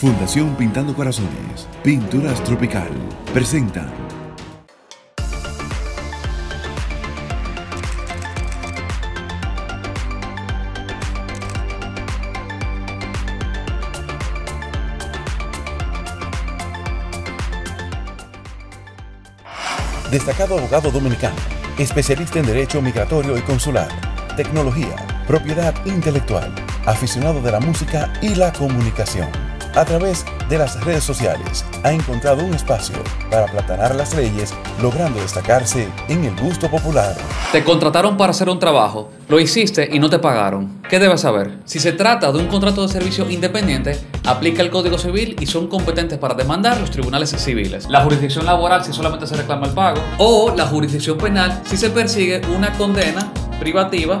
Fundación Pintando Corazones, Pinturas Tropical, presenta Destacado abogado dominicano, especialista en Derecho Migratorio y Consular, Tecnología, Propiedad Intelectual, aficionado de la música y la comunicación. A través de las redes sociales ha encontrado un espacio para aplatanar las leyes, logrando destacarse en el gusto popular. Te contrataron para hacer un trabajo, lo hiciste y no te pagaron. ¿Qué debes saber? Si se trata de un contrato de servicio independiente, aplica el Código Civil y son competentes para demandar los tribunales civiles. La jurisdicción laboral si solamente se reclama el pago o la jurisdicción penal si se persigue una condena privativa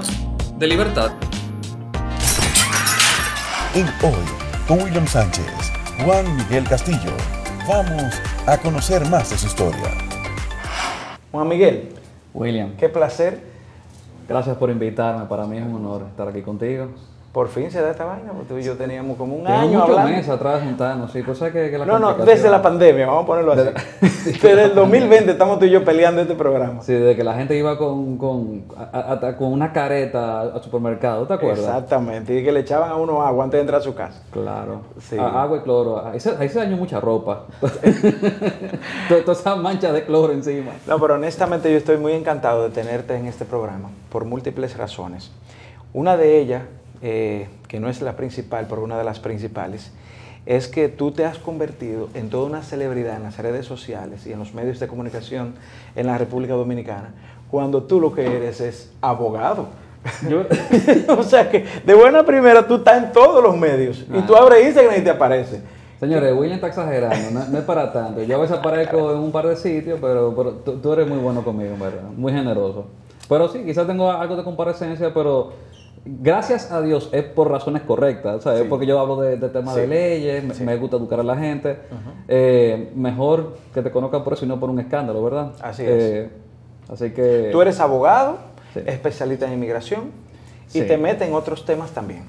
de libertad. En Hoy, William Sánchez, Juan Miguel Castillo, vamos a conocer más de su historia. Juan Miguel, William, qué placer. gracias por invitarme. Para mí es un honor estar aquí contigo. Por fin se da esta vaina, porque tú y yo teníamos como un año hablando. meses atrás juntarnos, sí, cosa que, que la No, no, desde la pandemia, vamos a ponerlo así. Desde el 2020 estamos tú y yo peleando este programa. Sí, desde que la gente iba con, con, a- a- con una careta al supermercado, ¿te acuerdas? Exactamente, y que le echaban a uno agua antes de entrar a su casa. Claro. Sí. A- agua y cloro. Ahí se, ahí se dañó mucha ropa. Toda toda esa mancha de cloro encima. No, pero honestamente yo estoy muy encantado de tenerte en este programa por múltiples razones. Una de ellas, eh, que no es la principal, pero una de las principales, es que tú te has convertido en toda una celebridad en las redes sociales y en los medios de comunicación en la República Dominicana, cuando tú lo que eres es abogado. Yo- o sea que de buena primera tú estás en todos los medios y Ah. tú abres Instagram y te aparece. Señores, William está exagerando, no, no es para tanto. Yo a veces aparezco en un par de sitios, pero, pero tú, tú eres muy bueno conmigo, ¿verdad? Muy generoso. Pero sí, quizás tengo algo de comparecencia, pero gracias a Dios es por razones correctas, ¿sabes? Sí. Porque yo hablo de, de temas Sí. de leyes, me, Sí. me gusta educar a la gente. Eh, mejor que te conozcan por eso y no por un escándalo, ¿verdad? Así Eh, así que... Tú eres abogado, especialista en inmigración y te metes en otros temas también.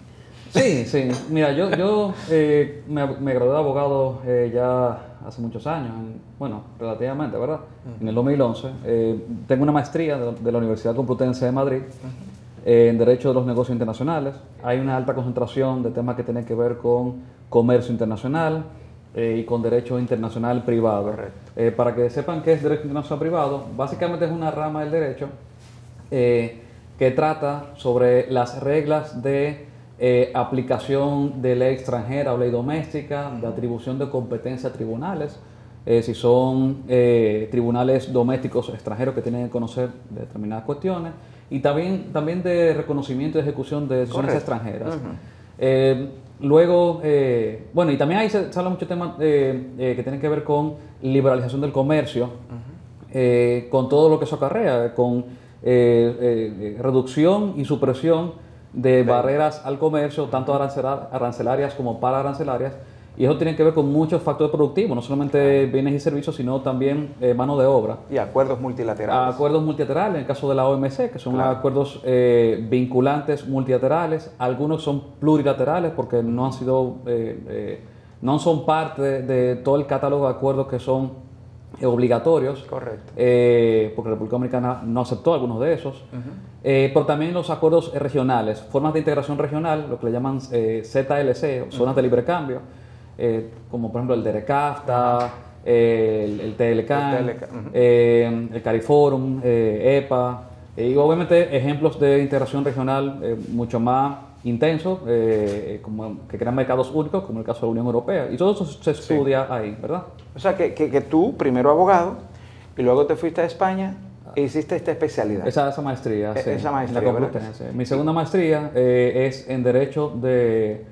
Sí, sí. Mira, yo, yo eh, me, me gradué de abogado eh, ya hace muchos años, en- bueno, relativamente, ¿verdad? En el 2011. Eh, tengo una maestría de, la- de la Universidad Complutense de Madrid en Derecho de los Negocios Internacionales. Hay una alta concentración de temas que tienen que ver con comercio internacional eh, y con derecho internacional privado. Eh, para que sepan qué es derecho internacional privado, básicamente es una rama del derecho eh, que trata sobre las reglas de eh, aplicación de ley extranjera o ley doméstica, de atribución de competencia a tribunales, si son tribunales domésticos extranjeros que tienen que conocer determinadas cuestiones, y también, también de reconocimiento y ejecución de decisiones extranjeras. Eh, luego, eh, bueno, y también ahí se, se habla mucho temas eh, eh, que tienen que ver con liberalización del comercio, eh, con todo lo que eso acarrea, con reducción y supresión de barreras al comercio, tanto arancela- arancelarias como para arancelarias, y eso tiene que ver con muchos factores productivos, no solamente bienes y servicios, sino también eh, mano de obra. Y acuerdos multilaterales. Acuerdos multilaterales, en el caso de la OMC, que son Claro. acuerdos eh, vinculantes multilaterales. Algunos son plurilaterales porque no han sido, eh, eh, no son parte de, de todo el catálogo de acuerdos que son eh, obligatorios. Correcto. Eh, porque la República Dominicana no aceptó algunos de esos. Eh, pero también los acuerdos regionales, formas de integración regional, lo que le llaman eh, ZLC, zonas de libre cambio, eh, como por ejemplo el DERECAFTA, el, el TLCAN, El eh, el CARIFORUM, EPA, eh, y obviamente ejemplos de integración regional mucho más intensos, como que crean mercados únicos, como el caso de la Unión Europea. Y todo eso se estudia ahí, ¿verdad? O sea, que, que, que tú, primero abogado, y luego te fuiste a España e hiciste esta especialidad. Esa, esa maestría, E- sí, esa maestría, la. Complutense. Mi segunda maestría eh, es en Derecho de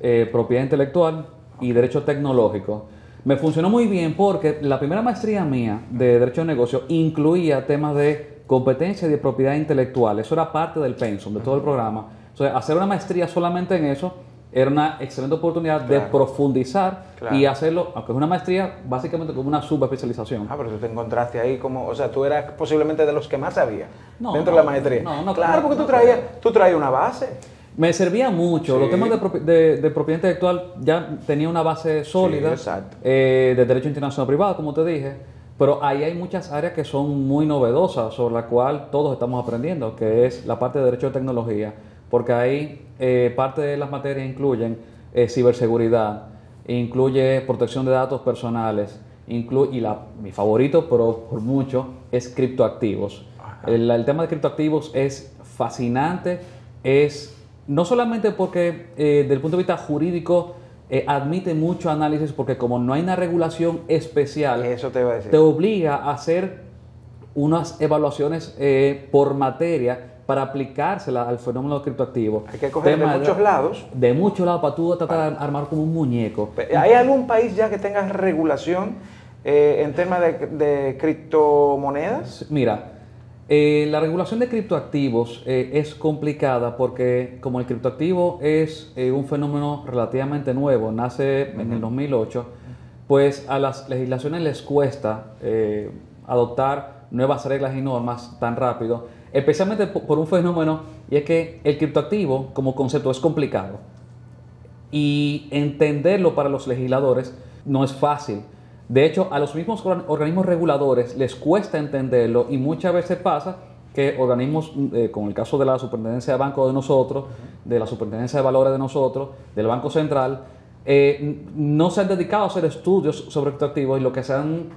eh, Propiedad Intelectual y Derecho Tecnológico. Me funcionó muy bien porque la primera maestría mía de Derecho de Negocio incluía temas de competencia y de propiedad intelectual. Eso era parte del pensum, de todo el programa. Entonces, hacer una maestría solamente en eso era una excelente oportunidad de profundizar Claro. y hacerlo, aunque es una maestría, básicamente como una subespecialización. Ah, pero tú te encontraste ahí como, o sea, tú eras posiblemente de los que más sabía No, dentro no, de la maestría. no, no, claro, porque tú traías, tú traías una base. Me servía mucho. Sí. Los temas de, de- de propiedad intelectual ya tenía una base sólida exacto. eh, de derecho internacional privado, como te dije. Pero ahí hay muchas áreas que son muy novedosas, sobre la cual todos estamos aprendiendo, que es la parte de derecho de tecnología. Porque ahí eh, parte de las materias incluyen eh, ciberseguridad, incluye protección de datos personales, inclu- y la, mi favorito, pero por mucho, es criptoactivos. El, el tema de criptoactivos es fascinante, es no solamente porque eh, desde el punto de vista jurídico eh, admite mucho análisis, porque como no hay una regulación especial, Eso te a decir. te obliga a hacer unas evaluaciones eh, por materia para aplicársela al fenómeno criptoactivo. Hay que coger de Tema muchos lados. De muchos lados para tú tratar de armar como un muñeco. ¿Hay algún país ya que tenga regulación eh, en temas de, de criptomonedas? Mira, eh, la regulación de criptoactivos eh, es complicada porque como el criptoactivo es eh, un fenómeno relativamente nuevo, nace en el 2008, pues a las legislaciones les cuesta adoptar nuevas reglas y normas tan rápido, especialmente po- por un fenómeno y es que el criptoactivo como concepto es complicado y entenderlo para los legisladores no es fácil. De hecho, a los mismos organ- organismos reguladores les cuesta entenderlo y muchas veces pasa que organismos, eh, como el caso de la Superintendencia de Banco de nosotros, de la Superintendencia de Valores de nosotros, del Banco Central, eh, no se han dedicado a hacer estudios sobre criptoactivos y lo que se han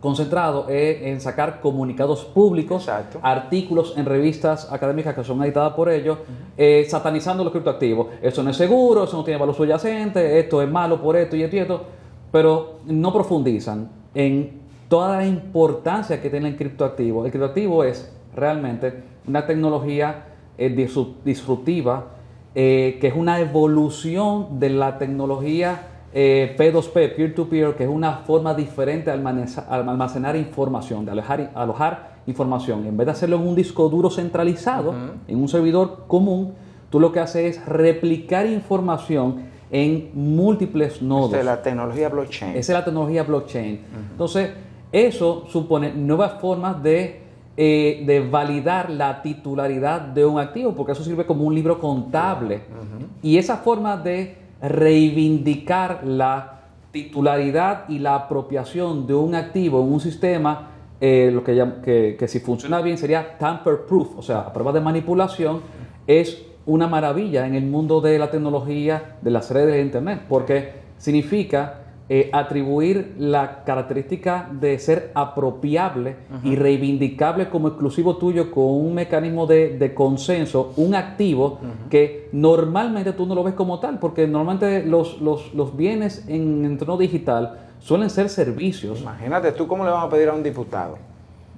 concentrado es en sacar comunicados públicos, Exacto. artículos en revistas académicas que son editadas por ellos, eh, satanizando los criptoactivos. Eso no es seguro, eso no tiene valor subyacente, esto es malo por esto y esto y esto, pero no profundizan en toda la importancia que tiene el criptoactivo. El criptoactivo es realmente una tecnología eh, disru- disruptiva eh, que es una evolución de la tecnología eh, P2P, peer-to-peer, que es una forma diferente de almacenar información, de alojar, alojar información. En vez de hacerlo en un disco duro centralizado, en un servidor común, tú lo que haces es replicar información en múltiples nodos. De la tecnología blockchain. Esa es la tecnología blockchain. Entonces, eso supone nuevas formas de, eh, de validar la titularidad de un activo, porque eso sirve como un libro contable. Y esa forma de reivindicar la titularidad y la apropiación de un activo en un sistema, eh, lo que, que, que si funciona bien sería tamper proof, o sea, a prueba de manipulación, es una maravilla en el mundo de la tecnología, de las redes de Internet, porque significa eh, atribuir la característica de ser apropiable y reivindicable como exclusivo tuyo con un mecanismo de, de consenso, un activo que normalmente tú no lo ves como tal, porque normalmente los, los, los bienes en entorno digital suelen ser servicios. Imagínate, ¿tú cómo le vas a pedir a un diputado,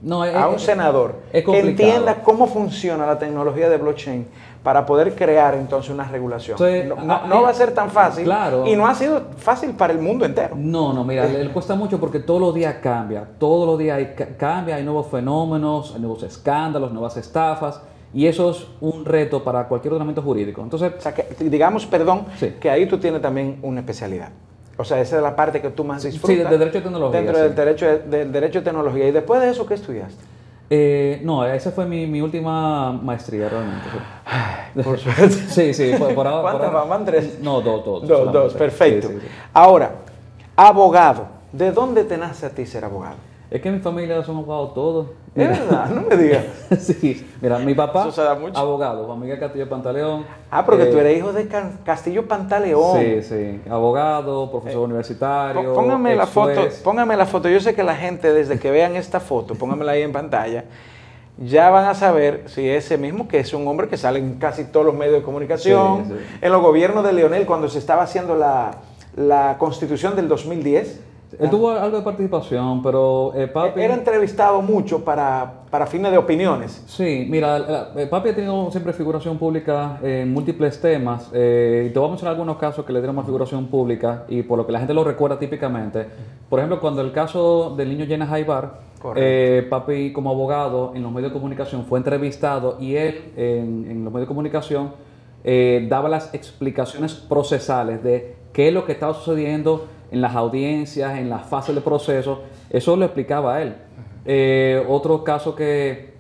No, es- a un senador, es que entienda cómo funciona la tecnología de blockchain para poder crear entonces una regulación? Entonces, no, no- ah, no va a ser tan fácil claro. y no ha sido fácil para el mundo entero. No, no, mira, le, le cuesta mucho porque todos los días cambia, todos los días hay, cambia, hay nuevos fenómenos, hay nuevos escándalos, nuevas estafas, y eso es un reto para cualquier ordenamiento jurídico. Entonces, O sea, que, digamos, perdón, Sí. que ahí tú tienes también una especialidad. O sea, esa es la parte que tú más disfrutas. de derecho de tecnología, Dentro sí. del, derecho de, del derecho de tecnología. ¿Y después de eso qué estudiaste? Eh, no, esa fue mi, mi última maestría realmente. sí. Por suerte. Sí, sí, por, por ahora. ¿Cuántas ahora- van? ¿Tres? No, dos, dos. Dos, dos, perfecto. Sí, sí, sí. Ahora, abogado. ¿De dónde te nace a ti ser abogado? Es que mi familia son abogados todos. Es verdad, no me digas. sí, mira, mi papá, abogado, Juan Miguel Castillo Pantaleón. Ah, porque eh, tú eres hijo de Castillo Pantaleón. Sí, sí, abogado, profesor universitario. Pó- Póngame la foto, póngame la foto. Yo sé que la gente desde que vean esta foto, póngamela ahí en pantalla, ya van a saber si es ese mismo, que es un hombre que sale en casi todos los medios de comunicación, Sí, sí. en los gobiernos de Leonel cuando se estaba haciendo la, la constitución del 2010. Él tuvo algo de participación, pero eh, papi... Era entrevistado mucho para, para fines de opiniones. Sí, mira, eh, papi ha tenido siempre figuración pública en múltiples temas. eh, y te voy a mencionar algunos casos que le dieron más figuración pública y por lo que la gente lo recuerda típicamente. Por ejemplo, cuando el caso del niño Jenna Jaibar, eh, papi como abogado en los medios de comunicación fue entrevistado y él en, en los medios de comunicación eh, daba las explicaciones procesales de qué es lo que estaba sucediendo en las audiencias, en las fases del proceso. Eso lo explicaba él. Eh, otro caso que,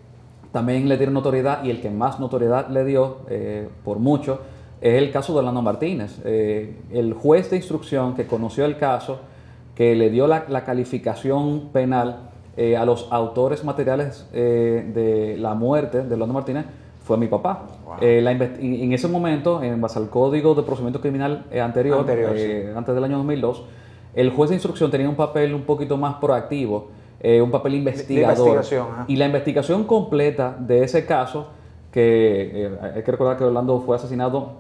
también le dieron notoriedad y el que más notoriedad le dio, eh, por mucho, es el caso de Orlando Martínez. Eh, el juez de instrucción que conoció el caso, que le dio la, calificación penal eh, a los autores materiales de la muerte de Orlando Martínez, fue mi papá. en ese momento, en base al Código de Procedimiento Criminal anterior, antes del año 2002, el juez de instrucción tenía un papel un poquito más proactivo eh, un papel investigador. y la investigación completa de ese caso, que eh, hay que recordar que Orlando fue asesinado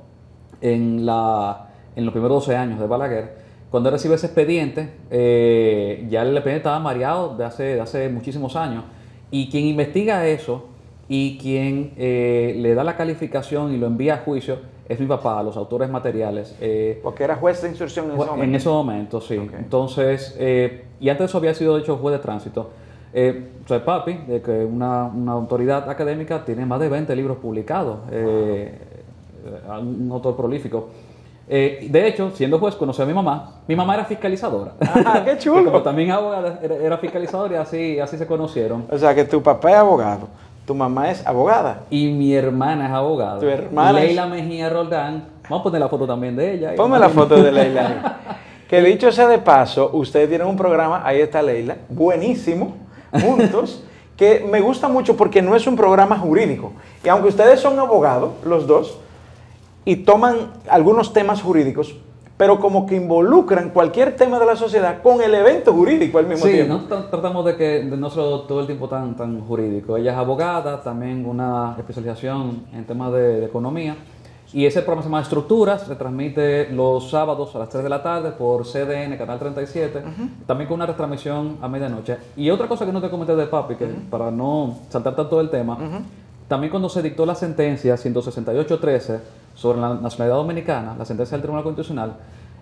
en, la, en los primeros 12 años de Balaguer, cuando recibe ese expediente, eh, ya el expediente estaba mareado de hace, de hace muchísimos años, y quien investiga eso y quien le da la calificación y lo envía a juicio es mi papá, los autores materiales. Eh, Porque era juez de instrucción en ese momento. En ese momento, sí. Entonces, eh, y antes de eso había sido hecho juez de tránsito. Eh, soy papi, de que una, autoridad académica tiene más de 20 libros publicados, eh, un autor prolífico. de hecho, siendo juez, conocí a mi mamá. Mi mamá era fiscalizadora. ¡Ah, qué chulo! como también abogada, era, era fiscalizadora y así, así se conocieron. O sea, que tu papá es abogado. Tu mamá es abogada. Y mi hermana es abogada. Tu hermana. Leila Mejía Roldán. Vamos a poner la foto también de ella. Ponme la foto de Leila. que dicho sea de paso, ustedes tienen un programa, ahí está Leila, buenísimo, juntos, que me gusta mucho porque no es un programa jurídico. Y aunque ustedes son abogados, los dos, y toman algunos temas jurídicos, pero como que involucran cualquier tema de la sociedad con el evento jurídico al mismo tiempo. Sí, no tratamos de que no solo todo el tiempo tan, tan jurídico. Ella es abogada, también una especialización en temas de, economía. Y ese programa se llama Estructuras, se transmite los sábados a las 3 de la tarde por CDN, Canal 37, también con una retransmisión a medianoche. Y otra cosa que no te comenté de papi, que para no saltar tanto el tema, también cuando se dictó la sentencia 168.13 sobre la nacionalidad dominicana, la sentencia del Tribunal Constitucional,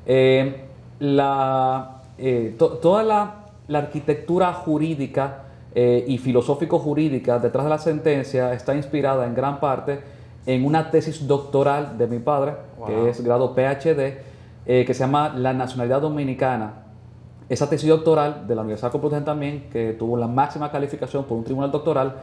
eh, la, eh, toda la, arquitectura jurídica eh, y filosófico-jurídica detrás de la sentencia está inspirada en gran parte en una tesis doctoral de mi padre, que es grado PhD, que se llama La nacionalidad dominicana. Esa tesis doctoral de la Universidad Complutense también, que tuvo la máxima calificación por un tribunal doctoral,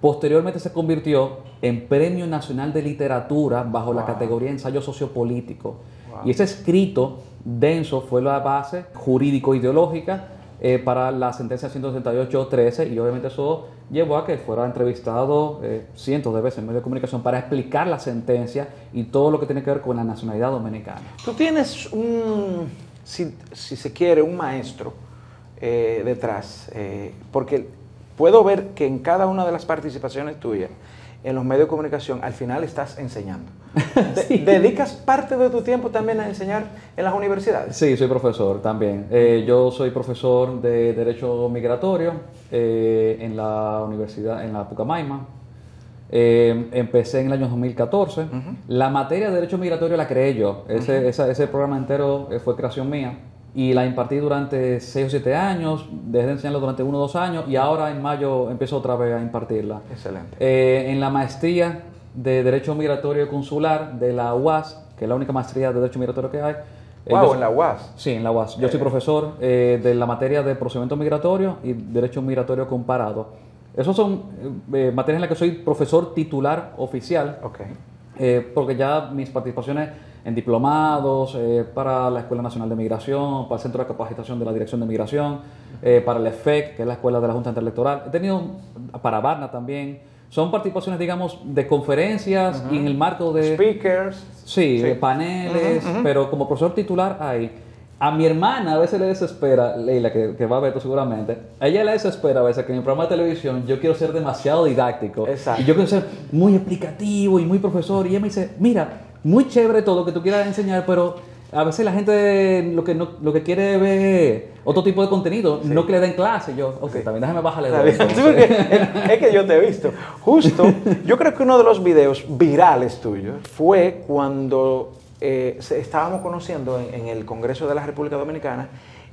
Posteriormente se convirtió en Premio Nacional de Literatura bajo la categoría Ensayo Sociopolítico. Y ese escrito denso fue la base jurídico-ideológica eh, para la sentencia 168-13 y obviamente eso llevó a que fuera entrevistado eh, cientos de veces en medios de comunicación para explicar la sentencia y todo lo que tiene que ver con la nacionalidad dominicana. Tú tienes un, si, se quiere, un maestro eh, detrás, porque puedo ver que en cada una de las participaciones tuyas en los medios de comunicación, al final estás enseñando. ¿Dedicas parte de tu tiempo también a enseñar en las universidades? Sí, soy profesor también. Eh, yo soy profesor de Derecho Migratorio eh, en la Universidad, en la Pucamaima. Eh, empecé en el año 2014. La materia de Derecho Migratorio la creé yo. Ese, ese programa entero fue creación mía y la impartí durante 6 o 7 años, dejé de enseñarlo durante 1 o 2 años y ahora en mayo empiezo otra vez a impartirla. Excelente. Eh, en la maestría de Derecho Migratorio y Consular de la UAS, que es la única maestría de Derecho Migratorio que hay. Wow, en la UAS. Sí, en la UAS. Yo soy eh. profesor eh, de la materia de procedimiento migratorio y Derecho Migratorio Comparado. Esas son materias en las que soy profesor titular oficial. Ok. porque ya mis participaciones en diplomados, eh, para la Escuela Nacional de Migración, para el Centro de Capacitación de la Dirección de Migración, eh, para el EFEC, que es la Escuela de la Junta Intelectoral. He tenido para Barna también. Son participaciones, digamos, de conferencias y en el marco de... Speakers. Sí, de paneles, pero como profesor titular hay. A mi hermana a veces le desespera, Leila, que, va a ver tú seguramente, a ella le desespera a veces que en mi programa de televisión yo quiero ser demasiado didáctico. Exacto. Y yo quiero ser muy explicativo y muy profesor. Y ella me dice, mira, muy chévere todo lo que tú quieras enseñar, pero a veces la gente lo que no, lo que quiere es ver otro tipo de contenido, no que le den clase. Yo, ok, también déjame bajarle dos. es que yo te he visto. Justo, yo creo que uno de los videos virales tuyos fue cuando eh, estábamos conociendo en, el Congreso de la República Dominicana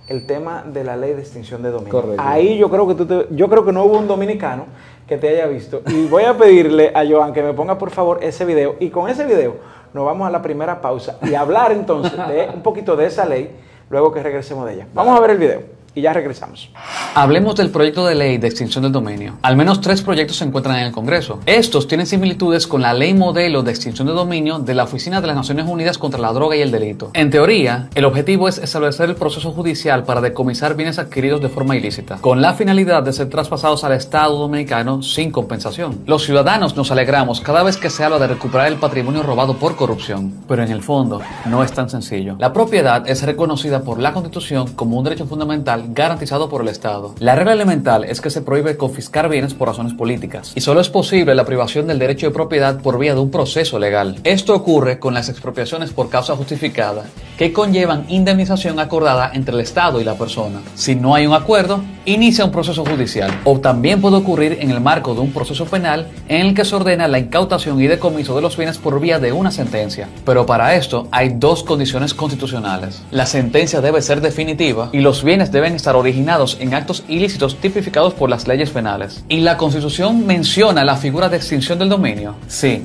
el tema de la ley de extinción de dominio. Correcto. Ahí yo creo que tú yo creo que no hubo un dominicano que te haya visto. Y voy a pedirle a Joan que me ponga por favor ese video. Y con ese video nos vamos a la primera pausa y hablar entonces de un poquito de esa ley luego que regresemos de ella. Vamos a ver el video. Y ya regresamos. Hablemos del proyecto de ley de extinción del dominio. Al menos tres proyectos se encuentran en el Congreso. Estos tienen similitudes con la ley modelo de extinción de dominio de la Oficina de las Naciones Unidas contra la Droga y el Delito. En teoría, el objetivo es establecer el proceso judicial para decomisar bienes adquiridos de forma ilícita, con la finalidad de ser traspasados al Estado dominicano sin compensación. Los ciudadanos nos alegramos cada vez que se habla de recuperar el patrimonio robado por corrupción, pero en el fondo no es tan sencillo. La propiedad es reconocida por la Constitución como un derecho fundamental garantizado por el Estado. La regla elemental es que se prohíbe confiscar bienes por razones políticas y solo es posible la privación del derecho de propiedad por vía de un proceso legal. Esto ocurre con las expropiaciones por causa justificada, que conllevan indemnización acordada entre el Estado y la persona. Si no hay un acuerdo, inicia un proceso judicial o también puede ocurrir en el marco de un proceso penal en el que se ordena la incautación y decomiso de los bienes por vía de una sentencia. Pero para esto hay dos condiciones constitucionales. La sentencia debe ser definitiva y los bienes deben estar originados en actos ilícitos tipificados por las leyes penales. ¿Y la Constitución menciona la figura de extinción del dominio? Sí,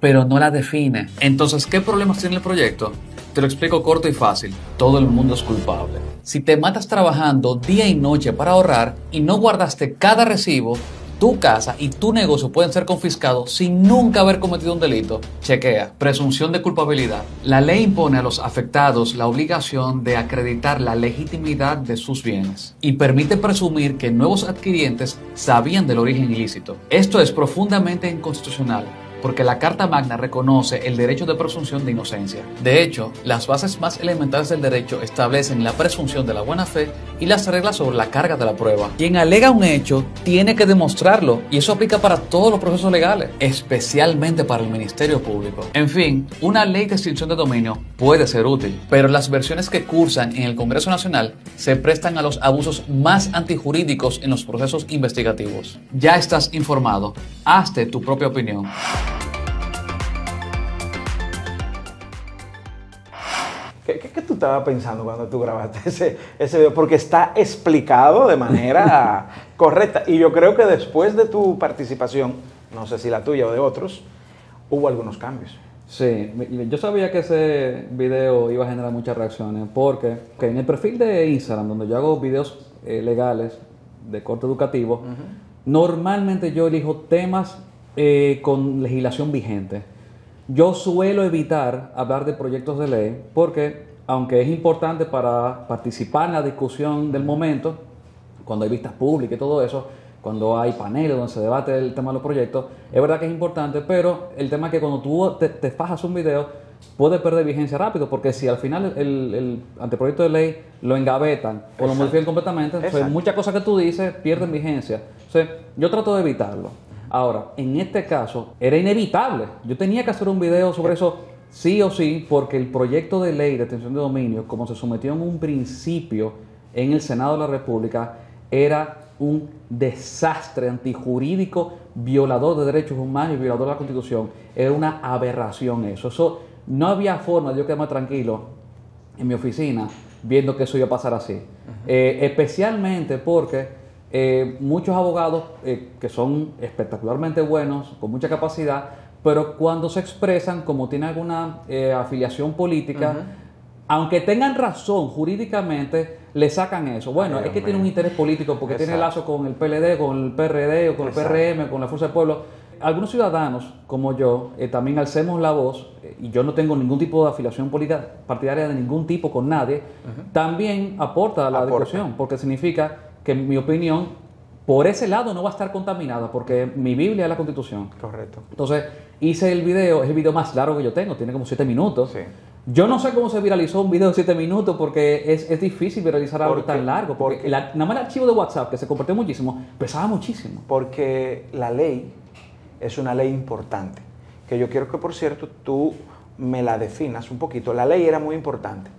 pero no la define. Entonces, ¿qué problemas tiene el proyecto? Te lo explico corto y fácil. Todo el mundo es culpable. Si te matas trabajando día y noche para ahorrar y no guardaste cada recibo, tu casa y tu negocio pueden ser confiscados sin nunca haber cometido un delito. Chequea. Presunción de culpabilidad. La ley impone a los afectados la obligación de acreditar la legitimidad de sus bienes y permite presumir que nuevos adquirientes sabían del origen ilícito. Esto es profundamente inconstitucional porque la Carta Magna reconoce el derecho de presunción de inocencia. De hecho, las bases más elementales del derecho establecen la presunción de la buena fe y las reglas sobre la carga de la prueba. Quien alega un hecho tiene que demostrarlo y eso aplica para todos los procesos legales, especialmente para el Ministerio Público. En fin, una ley de extinción de dominio puede ser útil, pero las versiones que cursan en el Congreso Nacional se prestan a los abusos más antijurídicos en los procesos investigativos. Ya estás informado, hazte tu propia opinión. ¿Qué, tú estabas pensando cuando tú grabaste ese, ese video? Porque está explicado de manera correcta. Y yo creo que después de tu participación, no sé si la tuya o de otros, hubo algunos cambios. Sí, yo sabía que ese video iba a generar muchas reacciones porque en el perfil de Instagram, donde yo hago videos eh, legales de corte educativo, normalmente yo elijo temas eh, con legislación vigente. Yo suelo evitar hablar de proyectos de ley porque, aunque es importante para participar en la discusión del momento, cuando hay vistas públicas y todo eso, cuando hay paneles donde se debate el tema de los proyectos, es verdad que es importante, pero el tema es que cuando tú te, te fajas un video, puede perder vigencia rápido, porque si al final el, anteproyecto de ley lo engavetan o lo modifican completamente, muchas cosas que tú dices pierden vigencia. yo trato de evitarlo. Ahora, en este caso, era inevitable. Yo tenía que hacer un video sobre eso sí o sí, porque el proyecto de ley de extensión de dominio, como se sometió en un principio en el Senado de la República, era un desastre antijurídico, violador de derechos humanos y violador de la Constitución. Era una aberración eso. Eso no había forma de yo quedarme tranquilo en mi oficina viendo que eso iba a pasar así. Eh, especialmente porque eh, muchos abogados eh, que son espectacularmente buenos, con mucha capacidad, pero cuando se expresan como tienen alguna eh, afiliación política, aunque tengan razón jurídicamente, le sacan eso. Bueno, es que tiene un interés político porque tiene lazo con el PLD, con el PRD o con el PRM, con la Fuerza del Pueblo. Algunos ciudadanos, como yo, también alcemos la voz, y yo no tengo ningún tipo de afiliación política partidaria de ningún tipo con nadie, también aporta a la discusión, porque significa que en mi opinión, por ese lado no va a estar contaminada, porque mi Biblia es la Constitución. Correcto. Entonces, hice el video, es el video más largo que yo tengo, tiene como siete minutos. Sí. Yo no sé cómo se viralizó un video de 7 minutos porque es, es difícil viralizar algo tan largo. Porque, nada más el archivo de WhatsApp, que se compartió muchísimo, pesaba muchísimo. Porque la ley es una ley importante. Que yo quiero que, por cierto, tú me la definas un poquito. La ley era muy importante.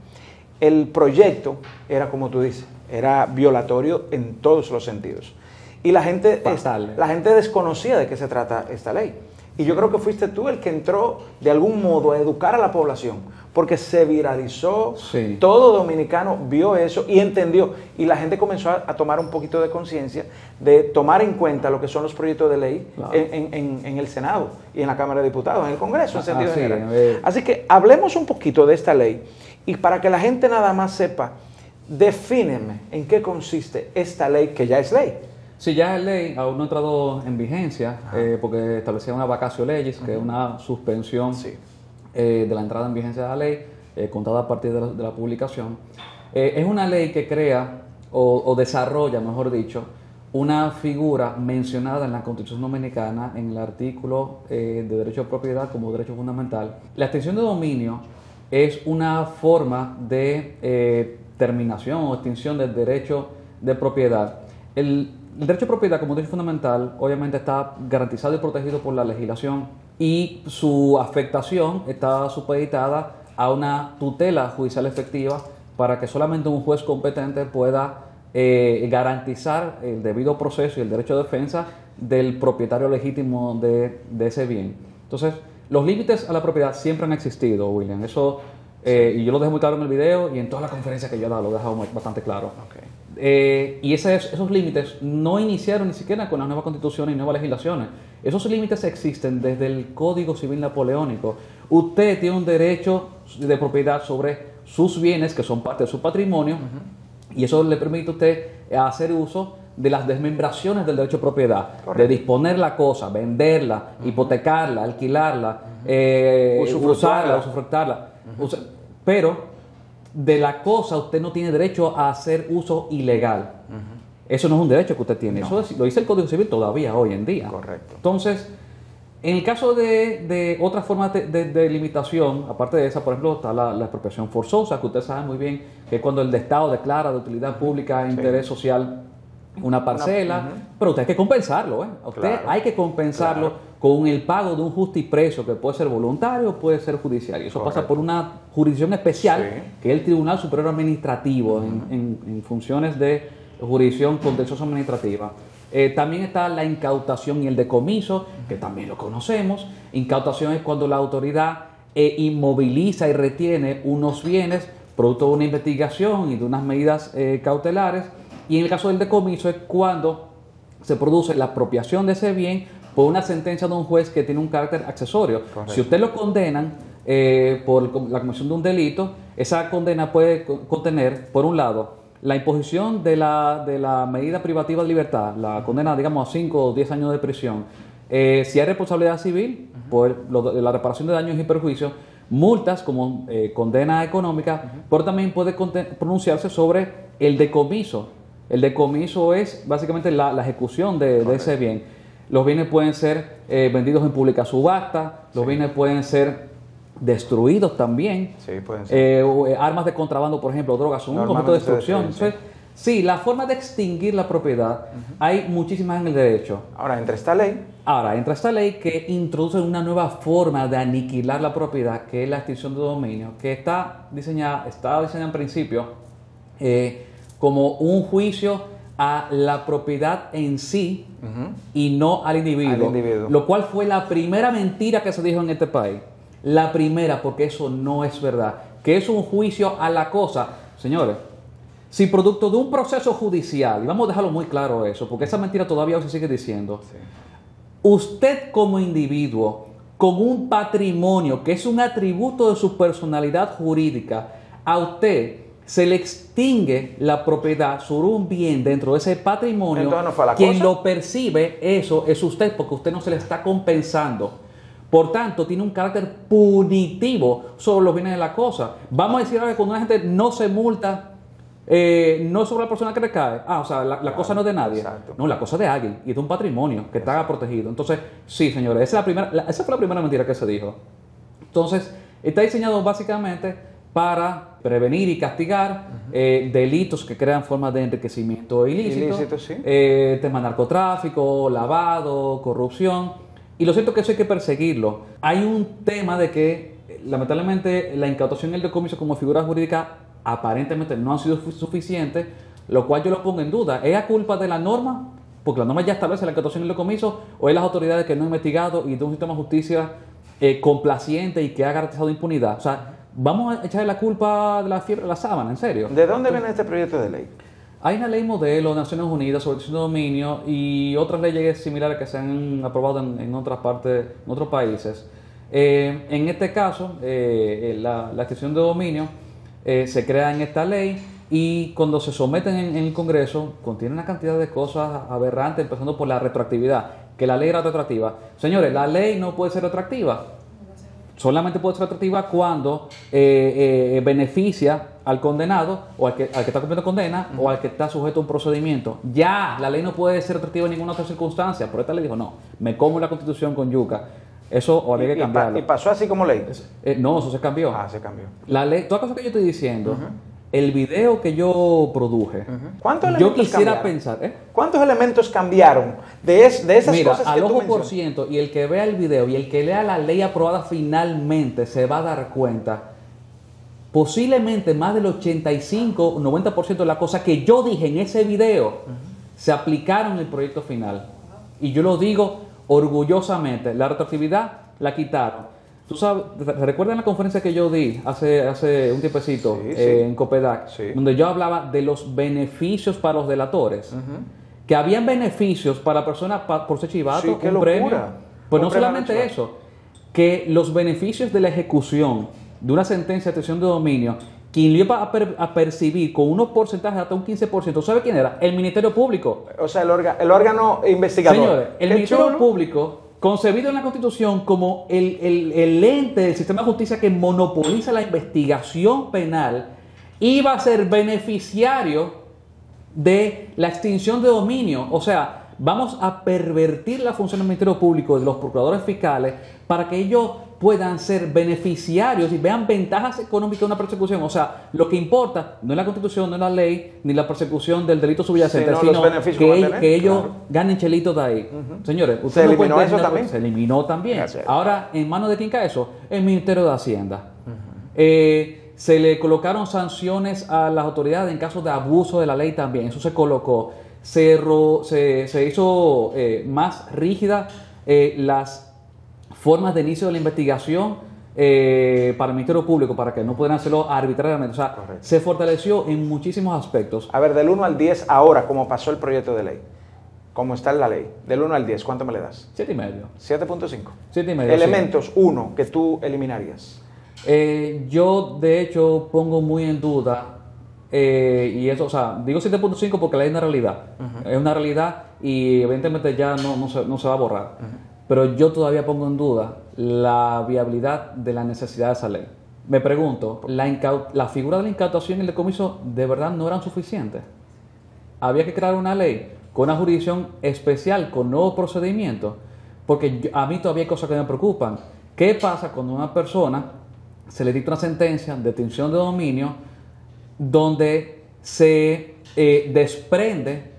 El proyecto era como tú dices, era violatorio en todos los sentidos. Y la gente, la gente desconocía de qué se trata esta ley. Y yo creo que fuiste tú el que entró de algún modo a educar a la población, porque se viralizó, todo dominicano vio eso y entendió. Y la gente comenzó a, tomar un poquito de conciencia de tomar en cuenta lo que son los proyectos de ley en, el Senado y en la Cámara de Diputados, en el Congreso en sentido general. Así que hablemos un poquito de esta ley y para que la gente nada más sepa defíneme en qué consiste esta ley que ya es ley. Si ya es ley, aún no ha entrado en vigencia, eh, porque establecía una vacacio leyes, que es una suspensión Sí. eh, de la entrada en vigencia de la ley, eh, contada a partir de la, de la publicación. Es una ley que crea o, o desarrolla, mejor dicho, una figura mencionada en la Constitución Dominicana en el artículo de derecho de propiedad como derecho fundamental. La extensión de dominio es una forma de terminación o extinción del derecho de propiedad. El, derecho de propiedad como derecho fundamental obviamente está garantizado y protegido por la legislación y su afectación está supeditada a una tutela judicial efectiva para que solamente un juez competente pueda eh, garantizar el debido proceso y el derecho de defensa del propietario legítimo de, de ese bien. Entonces, los límites a la propiedad siempre han existido, William. Eso, eh, y yo lo dejé muy claro en el video y en todas las conferencias que yo he dado, lo he dejado bastante claro. Eh, y ese- esos límites no iniciaron ni siquiera con las nuevas constituciones y nuevas legislaciones. Esos límites existen desde el Código Civil Napoleónico. Usted tiene un derecho de propiedad sobre sus bienes, que son parte de su patrimonio, y eso le permite a usted hacer uso de las desmembraciones del derecho de propiedad, Correcto. de disponer la cosa, venderla, hipotecarla, alquilarla, eh, Usufructuarla. usarla, usufructarla. Pero de la cosa usted no tiene derecho a hacer uso ilegal. Eso no es un derecho que usted tiene. Eso es- lo dice el Código Civil todavía hoy en día. Correcto. Entonces, en el caso de, de otras formas de, de- de limitación, aparte de esa, por ejemplo, está la, la expropiación forzosa, que usted sabe muy bien que es cuando el Estado declara de utilidad pública e interés social una parcela, pero usted hay que compensarlo, ¿eh? Usted Claro. hay que compensarlo Claro. con el pago de un justiprecio que puede ser voluntario o puede ser judicial. Y eso pasa por una jurisdicción especial, Sí. que es el Tribunal Superior Administrativo, en, en- en funciones de jurisdicción contenciosa administrativa. Eh, también está la incautación y el decomiso, que también lo conocemos. Incautación es cuando la autoridad eh, inmoviliza y retiene unos bienes producto de una investigación y de unas medidas eh, cautelares. Y en el caso del decomiso es cuando se produce la apropiación de ese bien por una sentencia de un juez que tiene un carácter accesorio. Correcto. Si usted lo condenan eh, por la comisión de un delito, esa condena puede co- contener, por un lado, la imposición de la, de la medida privativa de libertad, la condena, digamos, a 5 o 10 años de prisión. Eh, si hay responsabilidad civil, por lo la reparación de daños y perjuicios, multas como eh, condena económica, pero también puede pronunciarse sobre el decomiso. El decomiso es básicamente la, la ejecución de, de ese bien. Los bienes pueden ser eh, vendidos en pública subasta, los bienes pueden ser destruidos también. Sí, pueden ser. Eh, eh, armas de contrabando, por ejemplo, drogas, son un objeto de destrucción. Entonces, sí, la forma de extinguir la propiedad hay muchísimas en el derecho. Ahora, entre esta ley, Ahora, entra esta ley que introduce una nueva forma de aniquilar la propiedad, que es la extinción de dominio, que está diseñada, está diseñada en principio eh, como un juicio a la propiedad en sí y no al individuo, Al individuo. Lo cual fue la primera mentira que se dijo en este país. La primera, porque eso no es verdad. Que es un juicio a la cosa. Señores, si producto de un proceso judicial, y vamos a dejarlo muy claro eso, porque esa mentira todavía se sigue diciendo, usted como individuo, con un patrimonio que es un atributo de su personalidad jurídica, a usted se le extingue la propiedad sobre un bien dentro de ese patrimonio, no quien cosa. lo percibe, eso es usted, porque usted no se le está compensando. Por tanto, tiene un carácter punitivo sobre los bienes de la cosa. Vamos a decir ahora que cuando una gente no se multa, eh, no es sobre la persona que le cae. Ah, o sea, la, la cosa no es de nadie. exacto. No, la cosa es de alguien y de un patrimonio que está protegido. Entonces, sí, señores, esa, es la primera, la- esa fue la primera mentira que se dijo. Entonces, está diseñado básicamente para prevenir y castigar eh, delitos que crean formas de enriquecimiento ilícito, Ilícito, sí. eh, tema narcotráfico, lavado, corrupción. Y lo cierto es que eso hay que perseguirlo. Hay un tema de que, lamentablemente, la incautación y el decomiso como figura jurídica aparentemente no han sido suficientes, lo cual yo lo pongo en duda. ¿Es a culpa de la norma? Porque la norma ya establece la incautación y el decomiso, o es las autoridades que no han investigado y de un sistema de justicia eh, complaciente y que ha garantizado impunidad. O sea, vamos a echarle la culpa de la fiebre a la sábana, en serio. ¿de dónde viene este proyecto de ley? Hay una ley modelo de Naciones Unidas sobre el dominio y otras leyes similares que se han aprobado en, en otras partes, en otros países. Eh, en este caso, eh, la, la extinción de dominio eh, se crea en esta ley y cuando se someten en, el Congreso contiene una cantidad de cosas aberrantes, empezando por la retroactividad, que la ley era retroactiva. Señores, la ley no puede ser retroactiva. Solamente puede ser retroactiva cuando eh, eh, beneficia al condenado o al que, al que está cumpliendo condena o al que está sujeto a un procedimiento. Ya, la ley no puede ser retroactiva en ninguna otra circunstancia. Por esta le dijo, no, me como la constitución con yuca. Eso o había que cambiarlo. ¿Y, pasó así como ley? Eh, no, eso se cambió. Ah, se cambió. La ley, toda cosa que yo estoy diciendo, el video que yo produje, ¿cuántos yo quisiera pensar, ¿eh? ¿cuántos elementos cambiaron de, es, de esas Mira, cosas al ojo por ciento y el que vea el video y el que lea la ley aprobada finalmente se va a dar cuenta. Posiblemente más del 85 o 90% de las cosas que yo dije en ese video se aplicaron en el proyecto final. Y yo lo digo orgullosamente, la retroactividad la quitaron Tú sabes, ¿recuerdan la conferencia que yo di hace, hace un tiempecito eh, en Copedac? Donde yo hablaba de los beneficios para los delatores. Que habían beneficios para personas por ser chivato, un premio. Pues no solamente eso, que los beneficios de la ejecución de una sentencia de atención de dominio, quien lo iba a, percibir con unos porcentajes hasta un 15%, ¿sabe quién era? El Ministerio Público. O sea, el, el órgano investigador. Señores, el Ministerio Público concebido en la Constitución como el, el, ente del sistema de justicia que monopoliza la investigación penal, iba a ser beneficiario de la extinción de dominio. O sea, vamos a pervertir la función del Ministerio Público, de los procuradores fiscales, para que ellos puedan ser beneficiarios y vean ventajas económicas de una persecución. O sea, lo que importa no es la constitución, no es la ley, ni la persecución del delito subyacente, sino que, ellos ganen chelitos de ahí. Señores, ¿se eliminó eso también? Se eliminó también. Ahora, ¿en manos de quién cae eso? El Ministerio de Hacienda. Eh, se le colocaron sanciones a las autoridades en caso de abuso de la ley también. Eso se colocó. Se, se, hizo eh, más rígida eh, las formas de inicio de la investigación eh, para el Ministerio Público, para que no puedan hacerlo arbitrariamente. O sea, se fortaleció en muchísimos aspectos. A ver, del 1 al 10 ahora, como pasó el proyecto de ley, como está en la ley, del 1 al 10, ¿cuánto me le das? 7 y medio. 7.5. 7 y medio. Elementos, uno, que tú eliminarías. Eh, yo, de hecho, pongo muy en duda, eh, y eso, o sea, digo 7.5 porque la ley es una realidad. Es una realidad y evidentemente ya no, no, se, no se va a borrar. Pero yo todavía pongo en duda la viabilidad de la necesidad de esa ley. Me pregunto, ¿la, figura de la incautación y el decomiso de verdad no eran suficientes? Había que crear una ley con una jurisdicción especial, con nuevos procedimientos, porque a mí todavía hay cosas que me preocupan. ¿Qué pasa cuando una persona se le dicta una sentencia de detención de dominio donde se eh, desprende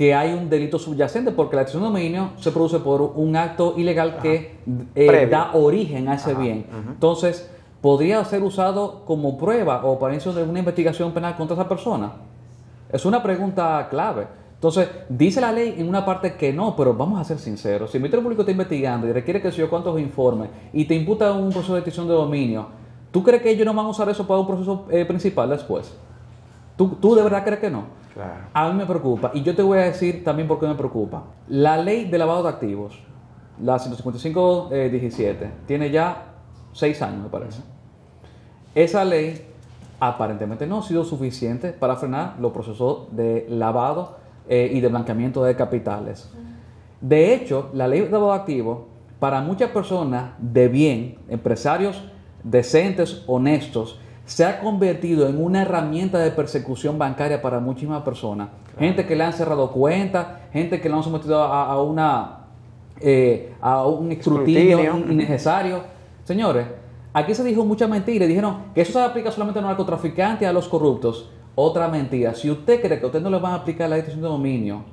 que hay un delito subyacente, porque la acción de dominio se produce por un acto ilegal que eh, da origen a ese bien. Entonces, ¿podría ser usado como prueba o para de una investigación penal contra esa persona? Es una pregunta clave. Entonces, dice la ley en una parte que no, pero vamos a ser sinceros. Si el Ministerio Público está investigando y requiere que se yo cuántos informes y te imputa un proceso de decisión de dominio, ¿tú crees que ellos no van a usar eso para un proceso eh, principal después? ¿Tú, ¿Tú de verdad crees que no? A mí me preocupa. Y yo te voy a decir también por qué me preocupa. La ley de lavado de activos, la 155-17, eh, tiene ya seis años, me parece. Esa ley aparentemente no ha sido suficiente para frenar los procesos de lavado eh, y de blanqueamiento de capitales. De hecho, la ley de lavado de activos, para muchas personas de bien, empresarios decentes, honestos, se ha convertido en una herramienta de persecución bancaria para muchísimas personas. Gente que le han cerrado cuentas, gente que le han sometido a, una eh, a un escrutinio, innecesario. Señores, aquí se dijo mucha mentira. Dijeron que eso se aplica solamente a los narcotraficantes y a los corruptos. Otra mentira. Si usted cree que a usted no le van a aplicar la decisión de dominio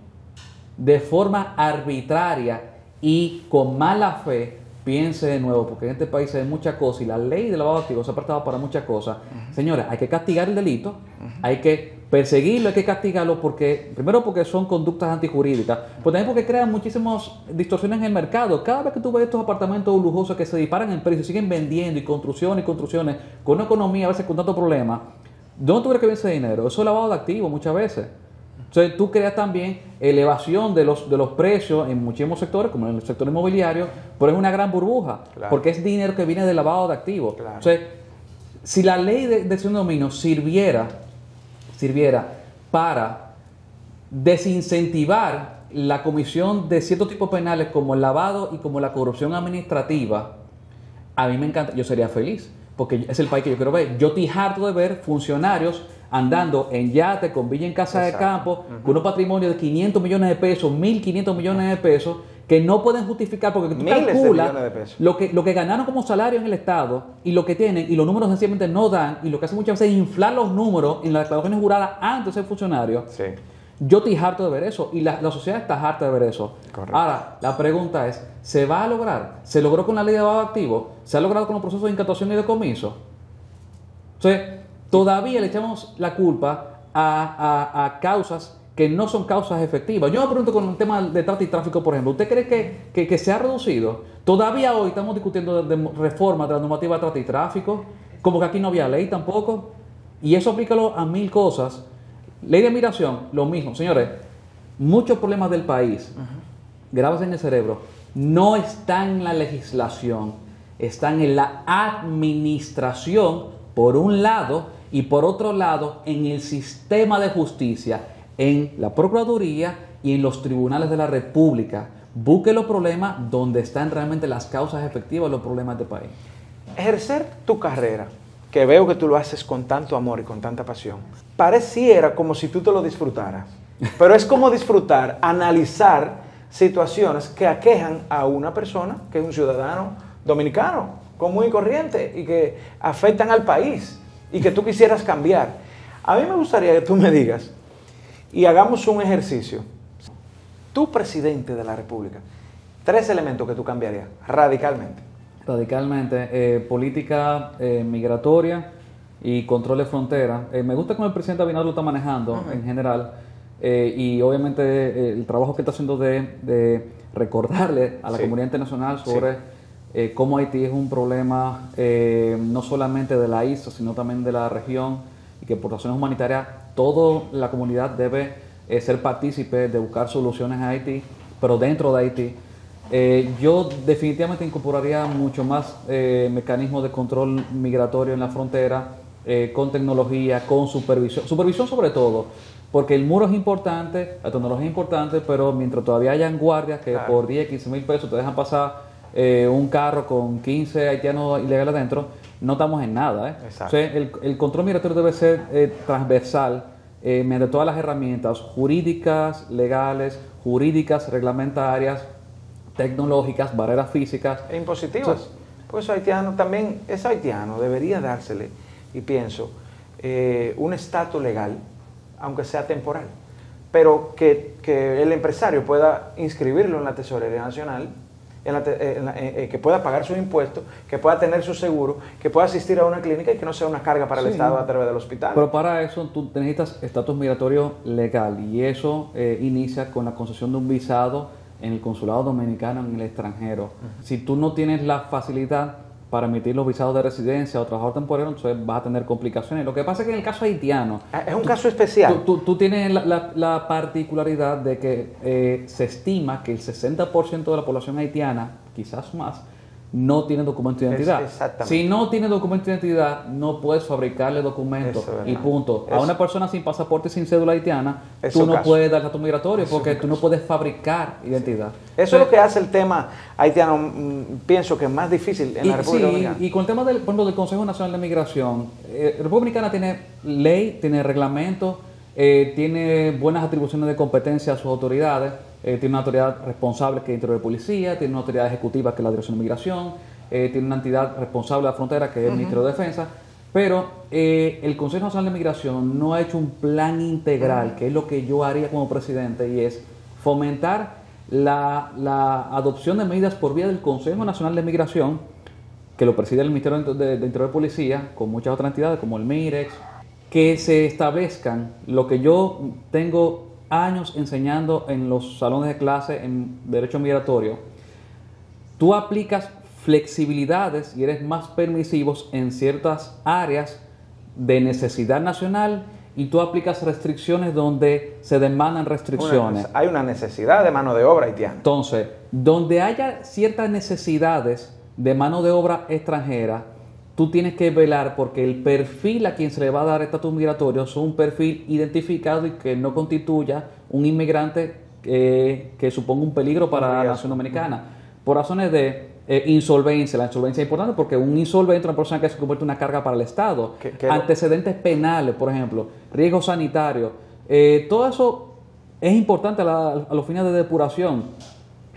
de forma arbitraria y con mala fe, piense de nuevo, porque en este país hay muchas cosas y la ley de lavado de activos se ha prestado para muchas cosas. Señores, hay que castigar el delito, hay que perseguirlo, hay que castigarlo porque, primero porque son conductas antijurídicas, pero también porque crean muchísimas distorsiones en el mercado. Cada vez que tú ves estos apartamentos lujosos que se disparan en precio, siguen vendiendo y construcciones y construcciones con una economía a veces con tanto problema, ¿dónde tú crees que viene ese dinero? Eso es lavado de activos muchas veces. Entonces tú creas también elevación de los, de los precios en muchísimos sectores, como en el sector inmobiliario, pero es una gran burbuja, porque es dinero que viene del lavado de activos. Entonces, si la ley de, de dominio sirviera sirviera para desincentivar la comisión de ciertos tipos penales como el lavado y como la corrupción administrativa, a mí me encanta, yo sería feliz, porque es el país que yo quiero ver. Yo estoy harto de ver funcionarios andando en yate, con villa en casa de campo, con un patrimonio de 500 millones de pesos, 1.500 millones de pesos, que no pueden justificar porque tú Miles de calculas de lo que, lo que ganaron como salario en el Estado y lo que tienen, y los números sencillamente no dan, y lo que hace muchas veces es inflar los números en las declaraciones juradas antes de ser funcionario. Sí. Yo estoy harto de ver eso y la, la sociedad está harta de ver eso. Correcto. Ahora, la pregunta es, ¿se va a lograr? ¿Se logró con la ley de lavado activo? ¿Se ha logrado con los procesos de incautación y decomiso? O sea, todavía le echamos la culpa a, a- a causas que no son causas efectivas. Yo me pregunto con el tema de trata y tráfico, por ejemplo, ¿usted cree que, que- que se ha reducido? Todavía hoy estamos discutiendo de, de reforma de la normativa de trata y tráfico, como que aquí no había ley tampoco. Y eso aplícalo a mil cosas. Ley de migración, lo mismo. Señores, muchos problemas del país, graves en el cerebro, no están en la legislación, están en la administración, por un lado, y por otro lado, en el sistema de justicia, en la Procuraduría y en los tribunales de la República. Busque los problemas donde están realmente las causas efectivas los problemas del país. Ejercer tu carrera, que veo que tú lo haces con tanto amor y con tanta pasión, pareciera como si tú te lo disfrutaras. Pero es como disfrutar, analizar situaciones que aquejan a una persona que es un ciudadano dominicano, común y corriente, y que afectan al país y que tú quisieras cambiar. A mí me gustaría que tú me digas y hagamos un ejercicio. Tú, presidente de la República, tres elementos que tú cambiarías radicalmente. Radicalmente, eh, política eh, migratoria y control de frontera. Eh, me gusta cómo el presidente Abinader lo está manejando en general y obviamente el trabajo que está haciendo de, de recordarle a la Sí. comunidad internacional sobre eh, cómo Haití es un problema eh, no solamente de la isla, sino también de la región y que por razones humanitarias toda la comunidad debe eh, ser partícipe de buscar soluciones a Haití, pero dentro de Haití. Eh, yo definitivamente incorporaría mucho más mecanismos de control migratorio en la frontera, con tecnología, con supervisión, supervisión sobre todo, porque el muro es importante, la tecnología es importante, pero mientras todavía hayan guardias que Claro. por 10, 15 mil pesos te dejan pasar eh, un carro con 15 haitianos ilegales adentro, no estamos en nada. ¿eh? Exacto. O sea, el, el control migratorio debe ser eh, transversal mediante todas las herramientas jurídicas, legales, jurídicas, reglamentarias, tecnológicas, barreras físicas. E impositivas. Porque esos haitianos también, ese haitiano debería dársele, y pienso, un estatus legal, aunque sea temporal, pero que, que el empresario pueda inscribirlo en la Tesorería Nacional, en la te- en la- eh, eh, que pueda pagar sus impuestos, que pueda tener su seguro, que pueda asistir a una clínica y que no sea una carga para el Sí. Estado a través del hospital. Pero para eso tú necesitas estatus migratorio legal y eso eh, inicia con la concesión de un visado en el consulado dominicano en el extranjero. Si tú no tienes la facilidad para emitir los visados de residencia o trabajo temporal, entonces vas a tener complicaciones. Lo que pasa es que en el caso haitiano, Ah, es un caso especial. Tú, tú- tú tienes la, la- la particularidad de que eh, se estima que el 60% de la población haitiana, quizás más, no tiene documento de identidad. exactamente. Si no tiene documento de identidad, no puedes fabricarle documentos y punto. A una persona sin pasaporte y sin cédula haitiana, Es tú no caso. puedes dar datos migratorios porque tú no puedes fabricar identidad. Eso es lo que hace el tema haitiano, mm, pienso que es más difícil en Y, la República sí, Dominicana. y con el tema del, por ejemplo, del Consejo Nacional de Migración, eh, República Dominicana tiene ley, tiene reglamento, eh, tiene buenas atribuciones de competencia a sus autoridades, eh, tiene una autoridad responsable que es el Interior de Policía, tiene una autoridad ejecutiva que es la Dirección de Migración, eh, tiene una entidad responsable de la frontera que es el Ministerio de Defensa, pero eh, el Consejo Nacional de Migración no ha hecho un plan integral, que es lo que yo haría como presidente, y es fomentar la, la adopción de medidas por vía del Consejo Nacional de Migración, que lo preside el Ministerio de, de- de Interior de Policía, con muchas otras entidades como el MIREX, que se establezcan lo que yo tengo años enseñando en los salones de clase en Derecho Migratorio. Tú aplicas flexibilidades y eres más permisivos en ciertas áreas de necesidad nacional y tú aplicas restricciones donde se demandan restricciones. Una- hay una necesidad de mano de obra haitiana. Entonces, donde haya ciertas necesidades de mano de obra extranjera, tú tienes que velar porque el perfil a quien se le va a dar estatus migratorio es un perfil identificado y que no constituya un inmigrante eh, que suponga un peligro para la nación dominicana. Por razones de eh, insolvencia, la insolvencia es importante porque un insolvente es una persona que se convierte en una carga para el Estado. ¿Qué- qué- Antecedentes penales, por ejemplo, riesgo sanitario. eh, todo eso es importante a, la- a los fines de depuración.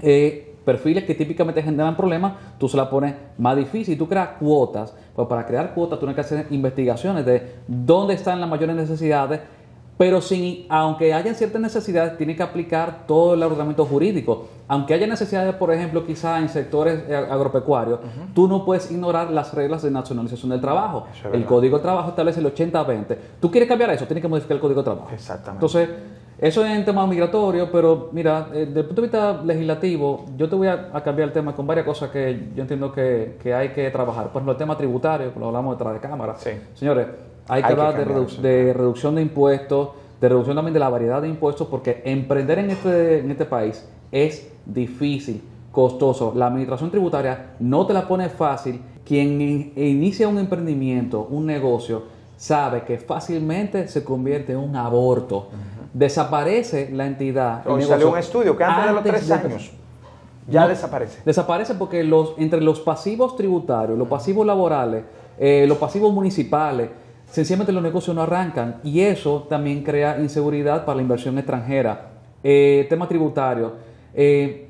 Eh, perfiles que típicamente generan problemas, tú se la pones más difícil. Tú creas cuotas. Pues para crear cuotas, tú tienes que hacer investigaciones de dónde están las mayores necesidades, pero sin, aunque hayan ciertas necesidades, tiene que aplicar todo el ordenamiento jurídico. Aunque haya necesidades, por ejemplo, quizá en sectores eh, agropecuarios, tú no puedes ignorar las reglas de nacionalización del trabajo. Es el. Código de Trabajo establece el 80-20. ¿Tú quieres cambiar eso? Tienes que modificar el Código de Trabajo. Exactamente. Entonces, eso es en tema migratorio, pero mira, eh, desde el punto de vista legislativo, yo te voy a, a cambiar el tema con varias cosas que yo entiendo que, que hay que trabajar. Por ejemplo, el tema tributario, lo hablamos detrás de cámara. Sí. Señores, hay que Hay que hablar de, redu- de reducción de impuestos, de reducción también de la variedad de impuestos, porque emprender en este, en este país es difícil, costoso. La administración tributaria no te la pone fácil. Quien in- inicia un emprendimiento, un negocio, sabe que fácilmente se convierte en un aborto. Desaparece la entidad. Hoy salió un estudio que antes, de los tres de- años ya No. desaparece. Desaparece porque los, entre los pasivos tributarios, los pasivos laborales, eh, los pasivos municipales, sencillamente los negocios no arrancan y eso también crea inseguridad para la inversión extranjera. Eh, tema tributario. eh,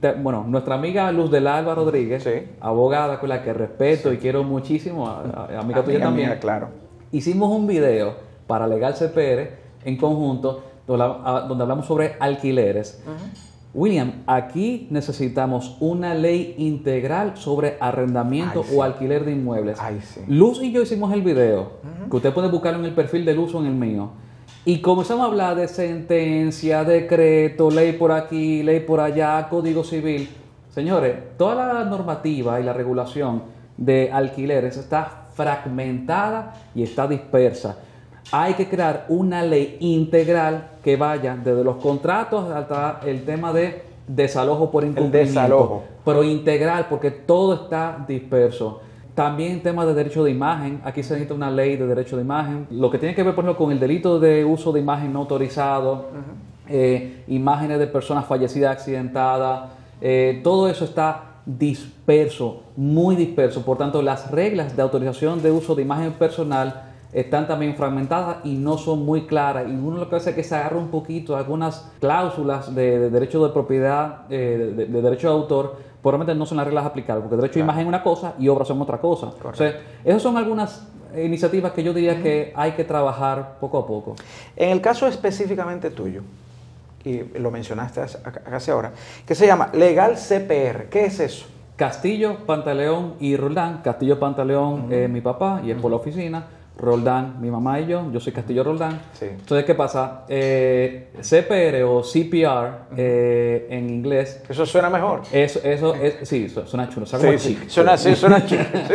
te- bueno, nuestra amiga Luz del Alba Rodríguez, Sí. abogada con la que respeto y quiero muchísimo, a- a- amiga tuya también, mía, claro. hicimos un video para Legal CPR en conjunto donde, hab- donde hablamos sobre alquileres. William, aquí necesitamos una ley integral sobre arrendamiento Ay, sí. o alquiler de inmuebles. Ay, sí. Luz y yo hicimos el video, que usted puede buscarlo en el perfil de Luz o en el mío. Y comenzamos a hablar de sentencia, decreto, ley por aquí, ley por allá, código civil. Señores, toda la normativa y la regulación de alquileres está fragmentada y está dispersa. Hay que crear una ley integral que vaya desde los contratos hasta el tema de desalojo por incumplimiento. desalojo. Pero integral, porque todo está disperso. También tema de derecho de imagen. Aquí se necesita una ley de derecho de imagen. Lo que tiene que ver, por ejemplo, con el delito de uso de imagen no autorizado, eh, imágenes de personas fallecidas, accidentadas. eh, todo eso está disperso, muy disperso. Por tanto, las reglas de autorización de uso de imagen personal están también fragmentadas y no son muy claras. Y uno lo que hace es que se agarra un poquito algunas cláusulas de, de derecho de propiedad, eh, de, de derecho de autor, probablemente no son las reglas aplicables, porque derecho de imagen es una cosa y obra son otra cosa. O sea, esas son algunas iniciativas que yo diría que hay que trabajar poco a poco. En el caso específicamente tuyo, y lo mencionaste hace, hace ahora, que se llama Legal CPR. ¿Qué es eso? Castillo, Pantaleón y Roldán. Castillo, Pantaleón es mi papá y es por la oficina. Roldán, mi mamá y yo. Yo soy Castillo Roldán. Sí. Entonces, ¿qué pasa? Eh, CPR o CPR eh, en inglés, Eso suena mejor. eso, eso es, sí, su- suena chulo, suena Sí, sí. Suena así, suena chico.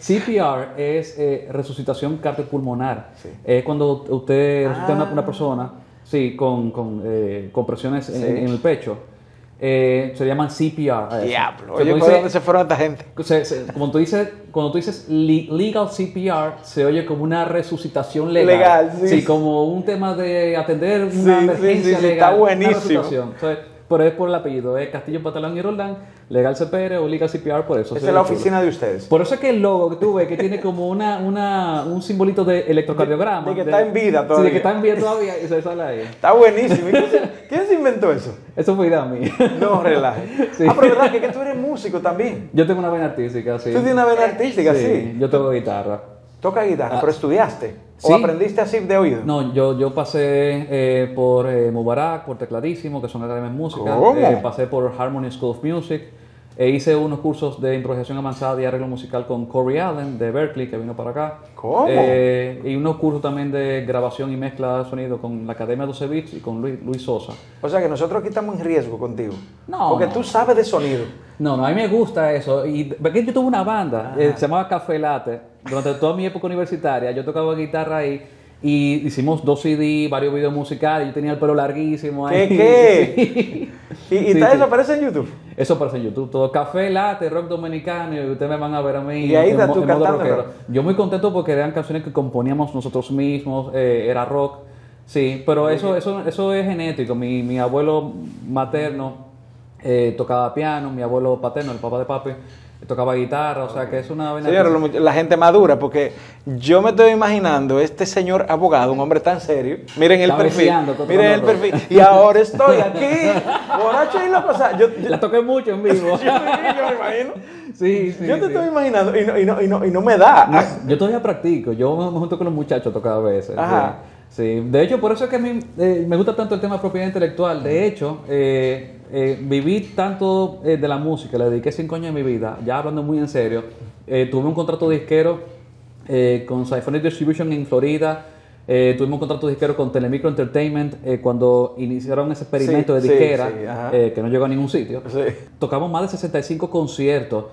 sí. CPR es eh, resucitación cardiopulmonar. Sí. Es cuando usted resucita una, Ah. una persona, sí, con, con, eh, con presiones en, Sí. en el pecho. Eh, se llaman CPR. Diablo. O sea, Oye, tú ¿por dices- dónde se fueron esta gente? se- se- cuando, tú dices, cuando tú dices le- legal CPR, se oye como una resucitación legal. Legal, sí. como un tema de atender Sí, una sí, emergencia sí, sí, legal. está una buenísimo. Pero es por el apellido, es Castillo, Patalón y Roldán, legal CPR o legal CPR, por eso. Esa es la oficina de ustedes. Por eso es que el logo que tú ves, que tiene como una, una, un simbolito de electrocardiograma. De- de que está en vida Sí, todavía. de que está en vida todavía y se sale ahí. Está buenísimo. ¿Y ¿Quién se, inventó eso? Eso fue idea mía. No, relaje. Sí. Ah, pero verdad que, que tú eres músico también. Yo tengo una vena artística, sí. Tú tienes una vena artística, sí. Yo toco guitarra. Toca guitarra, Ah. pero estudiaste. ¿O Sí. aprendiste así de oído? No, yo, yo pasé eh, por eh, Mubarak, por Tecladísimo, que son academias de música. Eh, pasé por Harmony School of Music. E hice unos cursos de improvisación avanzada y arreglo musical con Corey Allen de Berkeley, que vino para acá. ¿Cómo? Eh, y unos cursos también de grabación y mezcla de sonido con la Academia 12 Bits y con Luis, Luis Sosa. O sea que nosotros aquí estamos en riesgo contigo. No, Porque no. tú sabes de sonido. No, no, a mí me gusta eso. Y porque yo tuve una banda, eh, se llamaba Café Latte. Durante toda mi época universitaria, yo tocaba guitarra ahí y hicimos dos CD, varios videos musicales. Yo tenía el pelo larguísimo ahí. ¿Qué, qué? Sí. ¿Y, y Sí, sí. eso aparece en YouTube? Eso aparece en YouTube. Todo café, latte, rock dominicano. Y ustedes me van a ver a mí. Y ahí en tú en. Yo muy contento porque eran canciones que componíamos nosotros mismos. eh, era rock. Sí, pero eso, eso, eso es genético. Mi, mi abuelo materno eh, tocaba piano. Mi abuelo paterno, el papá de papi, tocaba guitarra. O sea que es una vaina Señores, que- la gente madura, porque yo me estoy imaginando este señor abogado, un hombre tan serio. Miren el Está perfil. Miren el perfil. Y ahora estoy aquí, borracho y loco. O sea, yo, yo, La toqué mucho en vivo. yo, yo me imagino. sí, sí. yo te sí. estoy imaginando y no, y no, y no, y no me da. Yo todavía practico, yo me junto con los muchachos a tocar a veces. Ajá. Sí. Sí. de hecho, por eso es que a mí eh, me gusta tanto el tema de propiedad intelectual. De hecho, eh, eh, viví tanto eh, de la música, le dediqué cinco años de mi vida, ya hablando muy en serio. Eh, tuve un contrato disquero con Symphonic Distribution en Florida. Tuvimos un contrato disquero con Telemicro Entertainment cuando iniciaron ese experimento Sí, de disquera sí, que no llegó a ningún sitio tocamos más de 65 conciertos.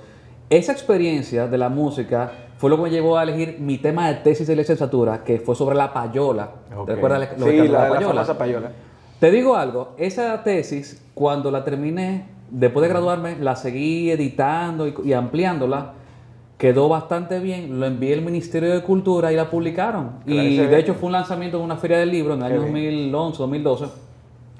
Esa experiencia de la música fue lo que me llevó a elegir mi tema de tesis de licenciatura, que fue sobre la payola. Ok. ¿Te recuerdas lo Sí, que la, la, la payola? famosa payola. Te digo algo, esa tesis, cuando la terminé, después de graduarme, la seguí editando y, y ampliándola. Quedó bastante bien, lo envié al Ministerio de Cultura y la publicaron. Y de bien. hecho fue un lanzamiento de una feria del libro en el Qué año bien. 2011, 2012,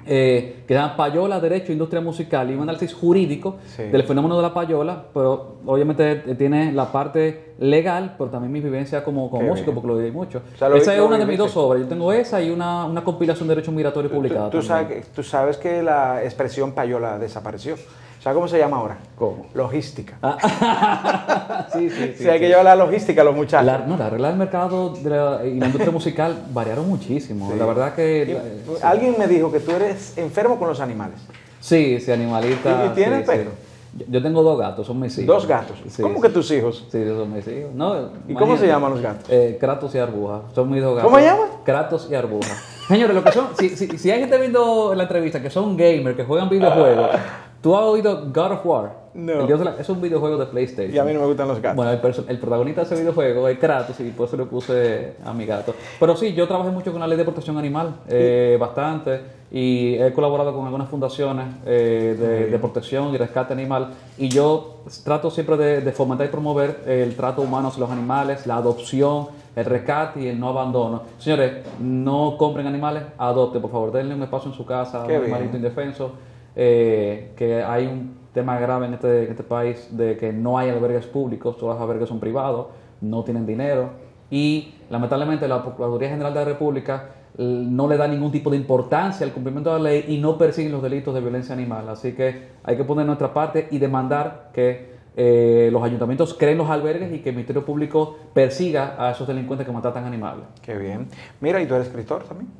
eh, que se llama Payola, Derecho, Industria Musical, y un análisis jurídico Sí. del fenómeno de la payola, pero obviamente tiene la parte legal, pero también mi vivencia como, como músico, bien. porque lo viví mucho. O sea, lo esa vi- es una de mis dos obras. Yo tengo esa y una, una compilación de Derecho Migratorio publicada. Tú, tú sabes, tú sabes que la expresión payola desapareció. ¿Sabes cómo se llama ahora? ¿Cómo? Logística. sí, sí, Sí, hay que llevar la logística a los muchachos. La, no, la regla del mercado de la- y la industria musical variaron muchísimo. Sí. La verdad que... Y, pues, Alguien me dijo que tú eres enfermo con los animales. Sí, sí, animalita. ¿Y- y tienes sí, perro? sí. Yo, tengo dos gatos, son mis hijos. Dos gatos. Sí, ¿Cómo sí. que tus hijos? Sí, son mis hijos. No, ¿Y cómo se llaman los gatos? Eh, Kratos y Arbuja. Son mis dos gatos. ¿Cómo se llaman? Kratos y Arbuja. Señores, lo que son, si, si, si hay gente viendo la entrevista que son gamers, que juegan videojuegos, ¿tú has oído God of War? No. La- es un videojuego de PlayStation. Y a mí no me gustan los gatos. Bueno, el, perso- el protagonista de ese videojuego es Kratos y por eso le puse a mi gato. Pero sí, yo trabajé mucho con la ley de protección animal, eh, bastante, y he colaborado con algunas fundaciones eh, de, de protección y rescate animal, y yo trato siempre de, de fomentar y promover el trato humano hacia los animales, la adopción, el rescate y el no abandono. Señores, no compren animales, adopten, por favor, denle un espacio en su casa a un animalito indefenso, eh, que hay un tema grave en este, en este país de que no hay albergues públicos, todos los albergues son privados, no tienen dinero y lamentablemente la Procuraduría General de la República no le da ningún tipo de importancia al cumplimiento de la ley y no persiguen los delitos de violencia animal. Así que hay que poner nuestra parte y demandar que eh, los ayuntamientos creen los albergues y que el Ministerio Público persiga a esos delincuentes que maltratan animales. Qué bien. Mira, ¿y tú eres escritor también?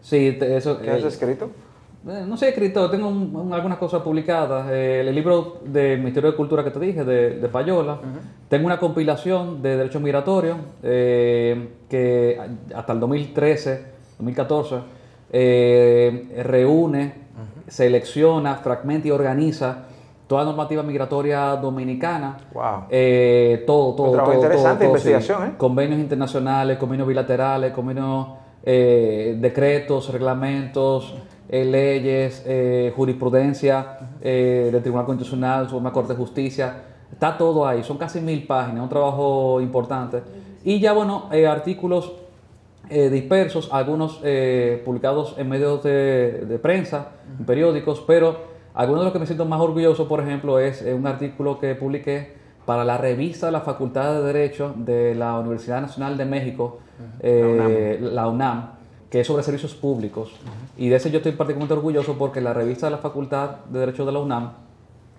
Sí, te- eso, ¿Qué has eh, escrito? Eh, No soy escritor, tengo un- un- algunas cosas publicadas. Eh, el libro del Ministerio de Cultura que te dije, de, de Payola. Tengo una compilación de Derecho Migratorio eh, que hasta el 2013, 2014, eh, reúne, selecciona, fragmenta y organiza toda la normativa migratoria dominicana. Wow. Eh, todo, todo. Un trabajo todo, interesante, todo, todo, investigación, ¿eh? Convenios internacionales, convenios bilaterales, convenios, eh, decretos, reglamentos, eh, leyes, eh, jurisprudencia eh, del Tribunal Constitucional, Suprema Corte de Justicia. Está todo ahí, son casi mil páginas, un trabajo importante. Y ya, bueno, eh, artículos eh, dispersos, algunos publicados en medios de, de prensa, en periódicos, pero algunos de los que me siento más orgulloso, por ejemplo, es un artículo que publiqué para la revista de la Facultad de Derecho de la Universidad Nacional de México, la, UNAM. Que es sobre servicios públicos. Y de ese yo estoy particularmente orgulloso porque la revista de la Facultad de Derecho de la UNAM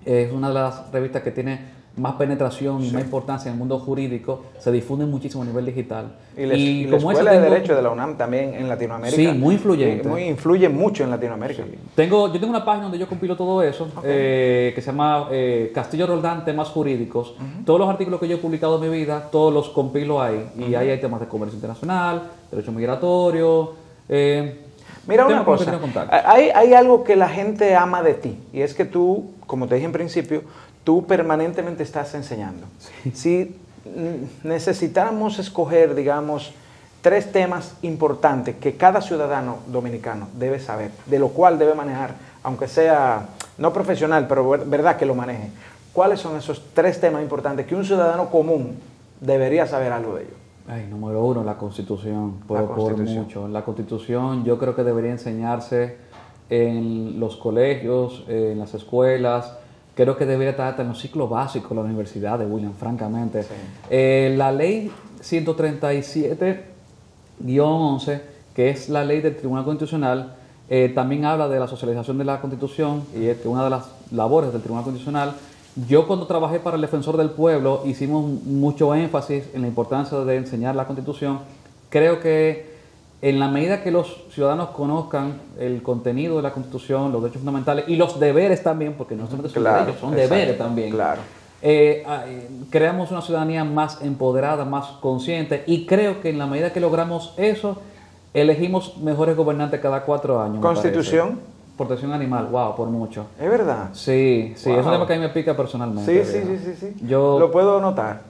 es una de las revistas que tiene más penetración y más importancia en el mundo jurídico, se difunde muchísimo a nivel digital. Y, la, y la como eso Escuela de Derecho de la UNAM también en Latinoamérica. Sí, muy influyente. eh, muy influye mucho en Latinoamérica. Tengo, yo tengo una página donde yo compilo todo eso, eh, que se llama eh, Castillo Roldán, temas jurídicos. Todos los artículos que yo he publicado en mi vida, todos los compilo ahí. Y ahí hay temas de comercio internacional, derecho migratorio. eh, Mira una cosa, hay, hay algo que la gente ama de ti y es que tú, como te dije en principio, tú permanentemente estás enseñando. Si necesitáramos escoger, digamos, tres temas importantes que cada ciudadano dominicano debe saber, de lo cual debe manejar, aunque sea no profesional, pero verdad que lo maneje, ¿cuáles son esos tres temas importantes que un ciudadano común debería saber algo de ellos? Ay, número uno, la constitución, por, por mucho. La constitución yo creo que debería enseñarse en los colegios, en las escuelas, creo que debería estar en los ciclos básicos de la universidad de William, francamente. Eh, la ley 137-11, que es la ley del Tribunal Constitucional, eh, también habla de la socialización de la Constitución y es una de las labores del Tribunal Constitucional yo cuando trabajé para el Defensor del Pueblo hicimos mucho énfasis en la importancia de enseñar la Constitución. Creo que en la medida que los ciudadanos conozcan el contenido de la Constitución, los derechos fundamentales y los deberes también, porque no solamente son derechos, son deberes también. Claro. Eh, ah, eh, creamos una ciudadanía más empoderada, más consciente y creo que en la medida que logramos eso, elegimos mejores gobernantes cada cuatro años. ¿Constitución? Protección animal, wow, por mucho. ¿Es verdad? Sí, sí, es un tema que a mí me pica personalmente. Sí, sí, sí, sí, sí. Yo, Lo puedo notar.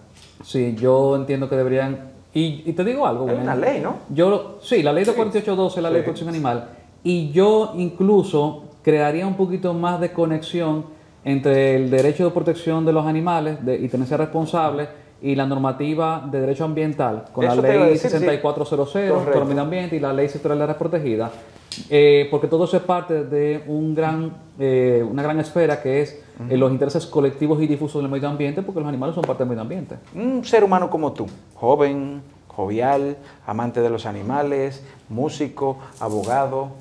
Sí, yo entiendo que deberían... Y, te digo algo. Es una ley, ¿no? Yo, sí, la ley de 4812 es la ley de protección animal. Y yo incluso crearía un poquito más de conexión entre el derecho de protección de los animales de, y tenerse responsable y la normativa de derecho ambiental con la ley 6400 sí. el medio ambiente y la ley sectorial de áreas protegidas eh, porque todo eso es parte de un gran, eh, una gran esfera que es eh, los intereses colectivos y difusos del medio ambiente, porque los animales son parte del medio ambiente. Un ser humano como tú, joven, jovial, amante de los animales, músico, abogado,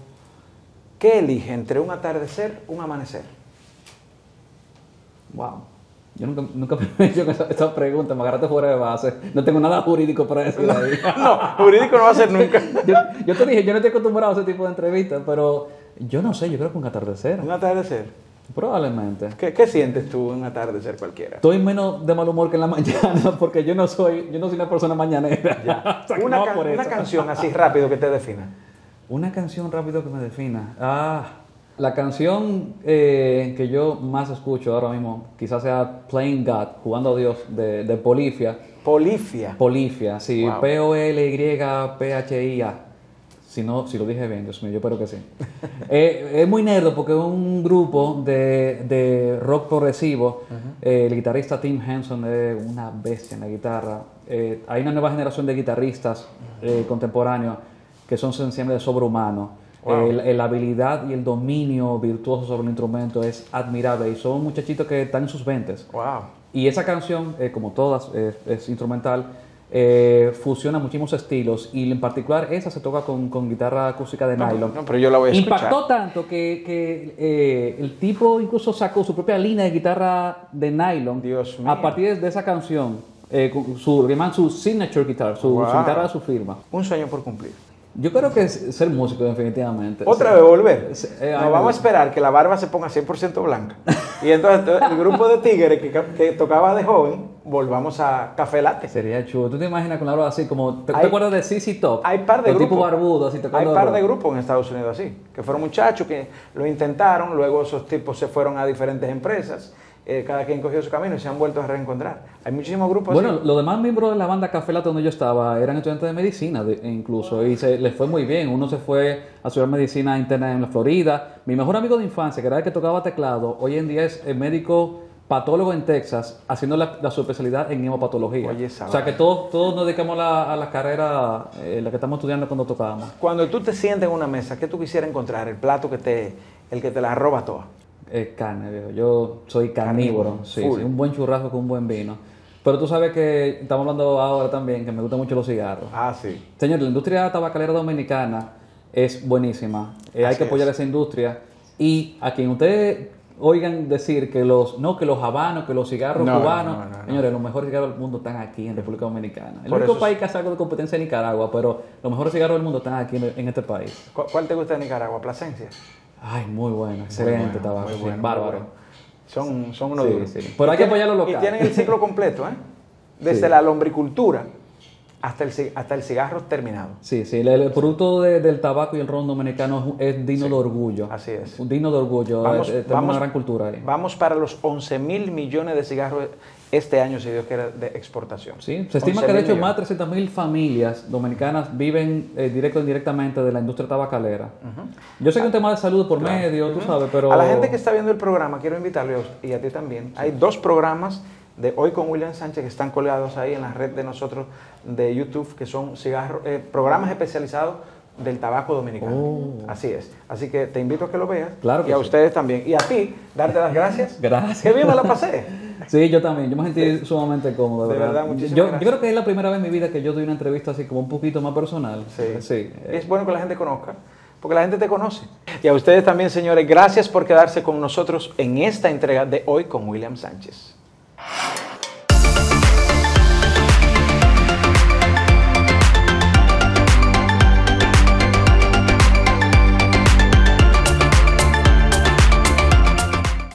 ¿qué elige entre un atardecer un amanecer? Wow. Yo nunca, nunca me he hecho esa, pregunta, me agarraste fuera de base. No tengo nada jurídico para decir ahí. no, jurídico no va a ser nunca. yo, te dije, yo no estoy acostumbrado a ese tipo de entrevistas, pero yo no sé, yo creo que un atardecer. ¿Un atardecer? Probablemente. ¿Qué, ¿Qué, sientes tú en un atardecer cualquiera? Estoy menos de mal humor que en la mañana porque yo no soy, yo no soy una persona mañanera. una, una canción así rápido que te defina. Una canción rápido que me defina. Ah. La canción eh, que yo más escucho ahora mismo, quizás sea Playing God, jugando a Dios, de, de Polifia. Polifia. Polifia, sí, P-O-L-Y-P-H-I-A. Si, no, si lo dije bien, Dios mío, yo espero que sí. Eh, es muy nerdo porque es un grupo de, de rock progresivo. Eh, el guitarrista Tim Henson es una bestia en la guitarra. hay una nueva generación de guitarristas contemporáneos que son sencillamente sobrehumanos la habilidad y el dominio virtuoso sobre el instrumento es admirable y son muchachitos que están en sus 20. Wow. Y esa canción, eh, como todas, es instrumental, eh, fusiona muchísimos estilos y en particular esa se toca con, con guitarra acústica de nylon. No, pero yo la voy a Impactó tanto que, que eh, el tipo incluso sacó su propia línea de guitarra de nylon Dios a partir de esa canción. Eh, su, su signature guitar, su, su guitarra de su firma. Un sueño por cumplir. Yo creo que es ser músico, definitivamente. ¿Otra vez volver? Eh, no, vamos a esperar que la barba se ponga 100% blanca. Y entonces el grupo de tigres que, tocaba de joven, volvamos a Café Latte. Sería chulo. ¿Tú te imaginas con la barba así? como ¿Te, acuerdas de CC Top? Hay par de grupos. tipo barbudo, así Hay par de grupos en Estados Unidos así. Que fueron muchachos que lo intentaron, luego esos tipos se fueron a diferentes empresas eh, cada quien cogió su camino y se han vuelto a reencontrar. Hay muchísimos grupos Bueno, los demás miembros de la banda Café Latte donde yo estaba eran estudiantes de medicina incluso y se les fue muy bien. Uno se fue a estudiar medicina interna en la Florida. Mi mejor amigo de infancia, que era el que tocaba teclado, hoy en día es el médico patólogo en Texas haciendo la, su especialidad en hemopatología. o sea que todos, todos nos dedicamos a la, carrera en eh, la que estamos estudiando cuando tocábamos. Cuando tú te sientes en una mesa, ¿qué tú quisieras encontrar? El plato que te, el que te la roba toda. Es carne, viejo. Yo soy carnívoro, sí, un buen churrasco con un buen vino. Pero tú sabes que estamos hablando ahora también que me gustan mucho los cigarros. Ah, sí. Señor, la industria tabacalera dominicana es buenísima. Eh, hay que apoyar esa industria. Y a quien ustedes oigan decir que los no que los habanos, que los cigarros cubanos, señores, los mejores cigarros del mundo están aquí en República Dominicana. El único país que hace algo de competencia es Nicaragua, pero los mejores cigarros del mundo están aquí en, este país. ¿Cuál te gusta de Nicaragua? Plasencia. Ay, muy bueno, excelente tabaco, bárbaro. Son, son unos Pero hay que apoyar los locales. Y tienen el ciclo completo, ¿eh? Desde la lombricultura hasta el, hasta el cigarro terminado. Sí, sí, el, producto del tabaco y el ron dominicano es digno de orgullo. Así es. Un digno de orgullo, vamos, una gran cultura ahí. Vamos para los 11 mil millones de cigarros este año, si Dios quiere, de exportación. Sí, se estima que de hecho más de 300.000 familias dominicanas viven eh, directo o indirectamente de la industria tabacalera. Yo sé que es un tema de salud por medio, tú sabes, pero... A la gente que está viendo el programa, quiero invitarle, y a ti también, hay dos programas de Hoy con William Sánchez que están colgados ahí en la red de nosotros de YouTube, que son cigarros, eh, programas especializados del tabaco dominicano. Oh. Así es. Así que te invito a que lo veas. Claro y a ustedes también. Y a ti, darte las gracias. Gracias. Qué bien me la pasé. Sí, yo también. Yo me sentí sumamente cómodo. De verdad, muchísimas yo, gracias. Yo creo que es la primera vez en mi vida que yo doy una entrevista así como un poquito más personal. Sí. sí. Es bueno que la gente conozca, porque la gente te conoce. Y a ustedes también, señores, gracias por quedarse con nosotros en esta entrega de Hoy con William Sánchez.